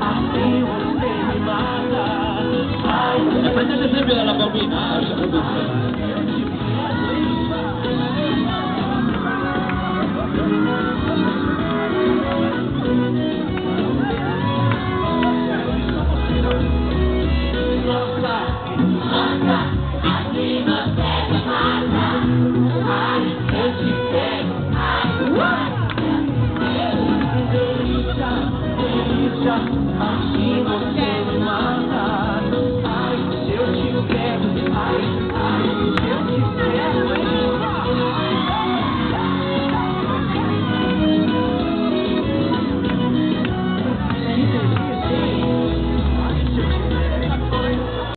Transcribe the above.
assim você me mata. Lascia proprio Shiva, Shiva.